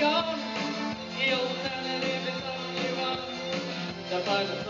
gone. The only one. The final.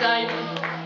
died